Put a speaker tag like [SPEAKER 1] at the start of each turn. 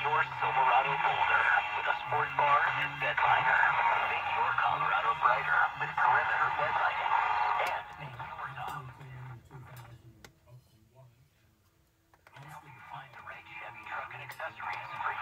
[SPEAKER 1] your Silverado bolder with a sport bar and bed liner. Make your Colorado brighter with perimeter bed lighting. And make your top.
[SPEAKER 2] Help you find the
[SPEAKER 1] right Chevy truck and accessories for